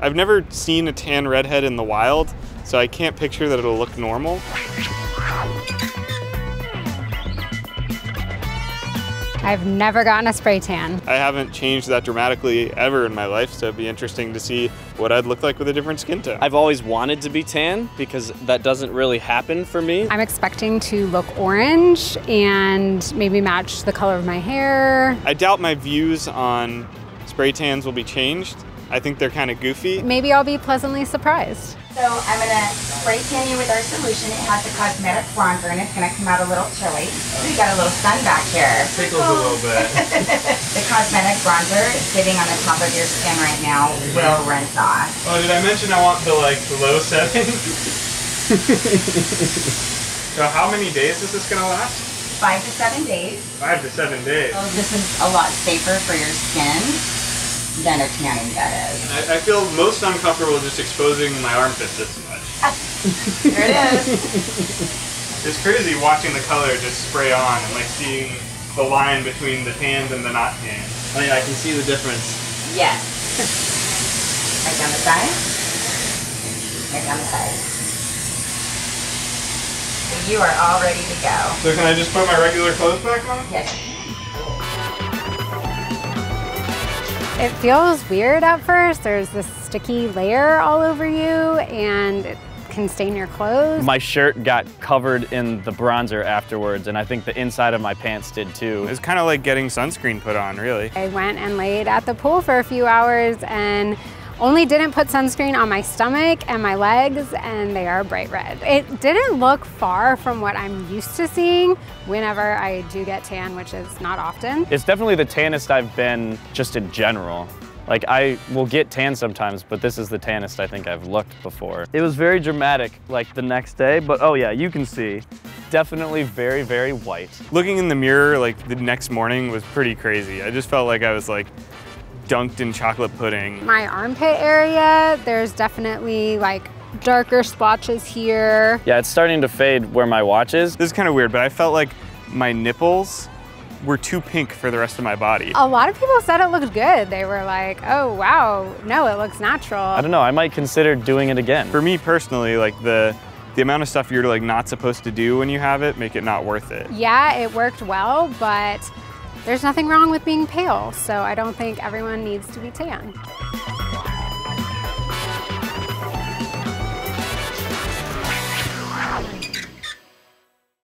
I've never seen a tan redhead in the wild, so I can't picture that it'll look normal. I've never gotten a spray tan. I haven't changed that dramatically ever in my life, so it'd be interesting to see what I'd look like with a different skin tone. I've always wanted to be tan because that doesn't really happen for me. I'm expecting to look orange and maybe match the color of my hair. I doubt my views on spray tans will be changed. I think they're kind of goofy. Maybe I'll be pleasantly surprised. So I'm gonna spray tan you with our solution. It has the cosmetic bronzer and it's gonna come out a little chilly. We got a little sun back here. Tickles a little bit. the cosmetic bronzer sitting on the top of your skin right now will rinse off. Oh, did I mention I want the like the low setting? so how many days is this gonna last? Five to seven days. Five to seven days. So this is a lot safer for your skin than a tanning bed is. I, I feel most uncomfortable just exposing my armpits this much. There it is. It's crazy watching the color just spray on and like seeing the line between the tans and the not tans. I mean, I can see the difference. Yes. Right down the side. Right down the side. So you are all ready to go. So can I just put my regular clothes back on? Yes. It feels weird at first. There's this sticky layer all over you and it can stain your clothes. My shirt got covered in the bronzer afterwards, and I think the inside of my pants did too. It's kind of like getting sunscreen put on, really. I went and laid at the pool for a few hours and only didn't put sunscreen on my stomach and my legs and they are bright red. It didn't look far from what I'm used to seeing whenever I do get tan, which is not often. It's definitely the tannest I've been just in general. Like I will get tan sometimes, but this is the tannest I think I've looked before. It was very dramatic like the next day, but oh yeah, you can see. Definitely very, very white. Looking in the mirror like the next morning was pretty crazy. I just felt like I was like dunked in chocolate pudding. My armpit area, there's definitely like darker splotches here. Yeah, it's starting to fade where my watch is. This is kind of weird, but I felt like my nipples were too pink for the rest of my body. A lot of people said it looked good. They were like, oh wow, no, it looks natural. I don't know, I might consider doing it again. For me personally, like the the amount of stuff you're like not supposed to do when you have it make it not worth it. Yeah, it worked well, but there's nothing wrong with being pale, so I don't think everyone needs to be tan.